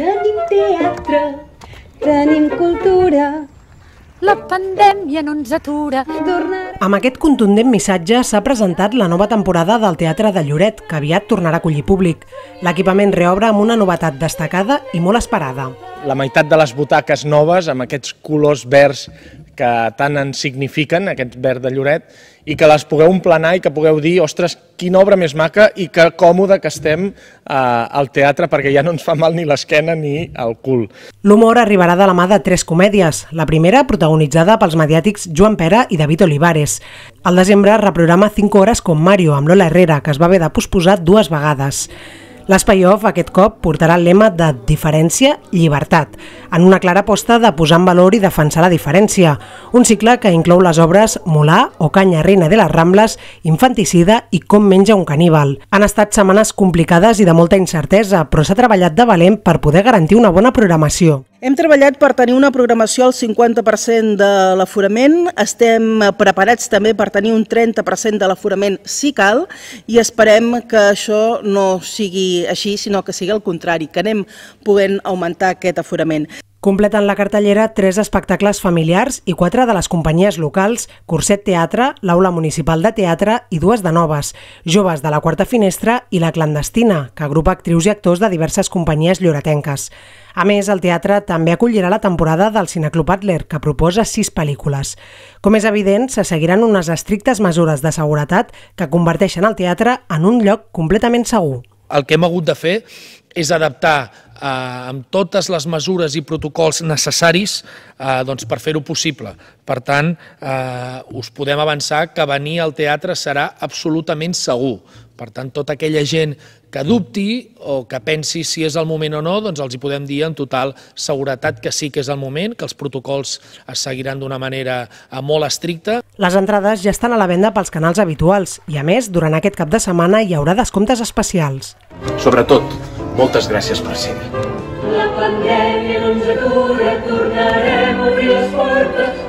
Tenim teatre, tenim cultura, La pandèmia no ens atura. tornarem... Amb aquest contundent missatge s'ha presentat la nova temporada del Teatre de Lloret, que aviat tornarà a acollir públic. L'equipament reobre amb una novetat destacada i molt esperada. la meitat de les butaques noves amb aquests colors verds que tant ens signifiquen, aquest verd de Lloret, i que les pugueu emplenar i que pugueu dir, ostres, quina obra més maca i que còmode que estem eh, al teatre perquè ja no ens fa mal ni l'esquena ni el cul. L'humor arribarà de la mà de tres comèdies. La primera, protagonitzada pels mediàtics Joan Pera i David Olivares. Al desembre reprograma 5 hores com Mario, amb Lola Herrera, que es va haver de posposar dues vegades. L'espai off aquest cop portarà el lema de diferència, llibertat, en una clara aposta de posar en valor i defensar la diferència. Un cicle que inclou les obres Molà o Canya reina de les Rambles, Infanticida i Com menja un caníbal. Han estat setmanes complicades i de molta incertesa, però s'ha treballat de valent per poder garantir una bona programació. Hem treballat per tenir una programació al 50% de l'aforament, estem preparats també per tenir un 30% de l'aforament si cal i esperem que això no sigui així, sinó que sigui el contrari, que anem podent augmentar aquest aforament. Completen la cartellera tres espectacles familiars i quatre de les companyies locals, Curset Teatre, l'Aula Municipal de Teatre i dues de noves, Joves de la Quarta Finestra i La Clandestina, que agrupa actrius i actors de diverses companyies lloretenques. A més, el teatre també acollirà la temporada del Cineclub Adler, que proposa sis pel·lícules. Com és evident, se seguiran unes estrictes mesures de seguretat que converteixen el teatre en un lloc completament segur. el que hem hagut de fer és adaptar eh, amb totes les mesures i protocols necessaris eh, doncs per fer-ho possible. Per tant, eh, us podem avançar que venir al teatre serà absolutament segur. Per tant, tota aquella gent que dubti o que pensi si és el moment o no, doncs els hi podem dir en total seguretat que sí que és el moment, que els protocols es seguiran d'una manera eh, molt estricta Les entrades ja estan a la venda pels canals habituals i, a més, durant aquest cap de setmana hi haurà descomptes especials. Sobretot, moltes gràcies per ser-hi. La pandèmia no ens atura, tornarem a obrir les portes,